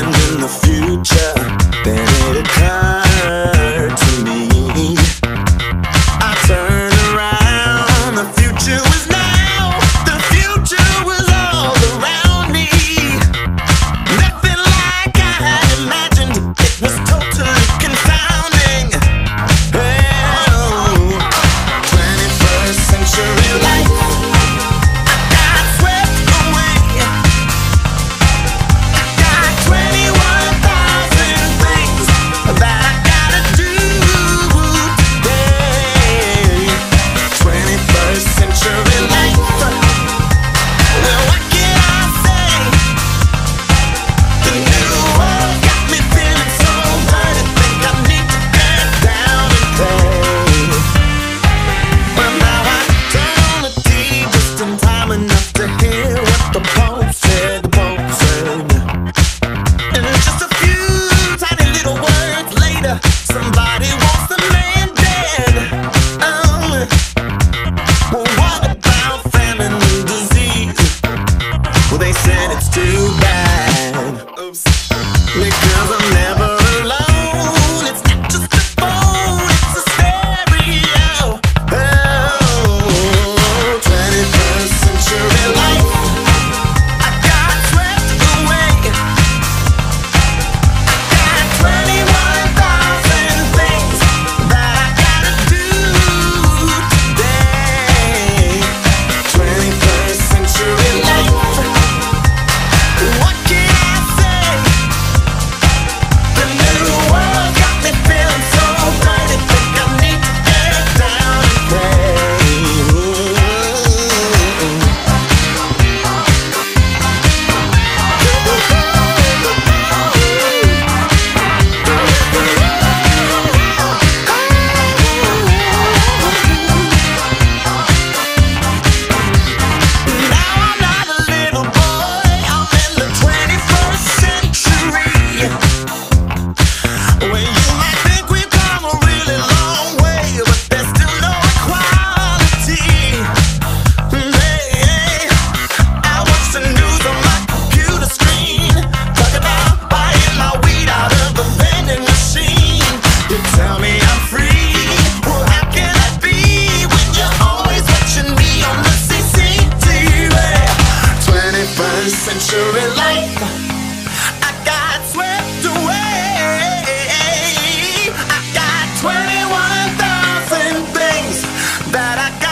century cara.